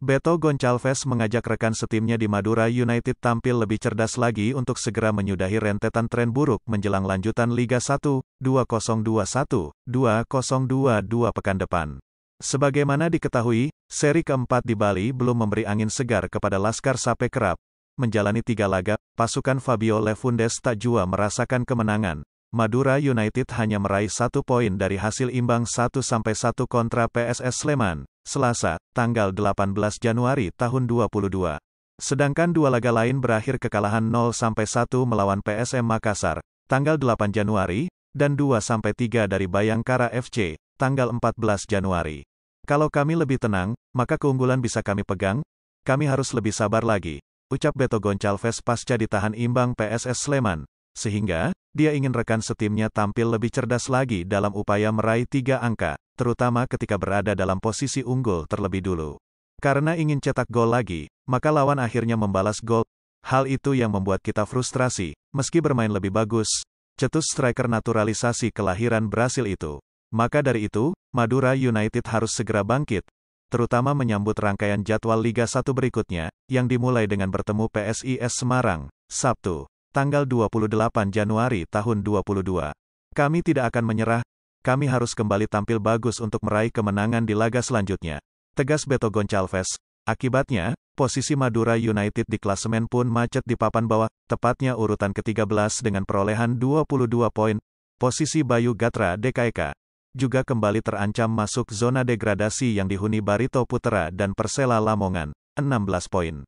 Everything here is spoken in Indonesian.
Beto Goncalves mengajak rekan setimnya di Madura United tampil lebih cerdas lagi untuk segera menyudahi rentetan tren buruk menjelang lanjutan Liga 1, 2021, 2022 pekan depan. Sebagaimana diketahui, seri keempat di Bali belum memberi angin segar kepada Laskar Sape Kerap. Menjalani tiga laga, pasukan Fabio Lefundes tak jua merasakan kemenangan, Madura United hanya meraih satu poin dari hasil imbang 1-1 kontra PSS Sleman, Selasa, tanggal 18 Januari tahun 2022. Sedangkan dua laga lain berakhir kekalahan 0-1 melawan PSM Makassar, tanggal 8 Januari, dan 2-3 dari Bayangkara FC, tanggal 14 Januari. Kalau kami lebih tenang, maka keunggulan bisa kami pegang, kami harus lebih sabar lagi, ucap Beto Goncalves pasca ditahan imbang PSS Sleman, sehingga, dia ingin rekan setimnya tampil lebih cerdas lagi dalam upaya meraih tiga angka, terutama ketika berada dalam posisi unggul terlebih dulu. Karena ingin cetak gol lagi, maka lawan akhirnya membalas gol. Hal itu yang membuat kita frustrasi, meski bermain lebih bagus. Cetus striker naturalisasi kelahiran Brasil itu. Maka dari itu, Madura United harus segera bangkit, terutama menyambut rangkaian jadwal Liga 1 berikutnya, yang dimulai dengan bertemu PSIS Semarang, Sabtu tanggal 28 Januari tahun 2022. Kami tidak akan menyerah, kami harus kembali tampil bagus untuk meraih kemenangan di laga selanjutnya. Tegas Beto Goncalves. Akibatnya, posisi Madura United di klasemen pun macet di papan bawah, tepatnya urutan ke-13 dengan perolehan 22 poin. Posisi Bayu Gatra DKK juga kembali terancam masuk zona degradasi yang dihuni Barito Putra dan Persela Lamongan, 16 poin.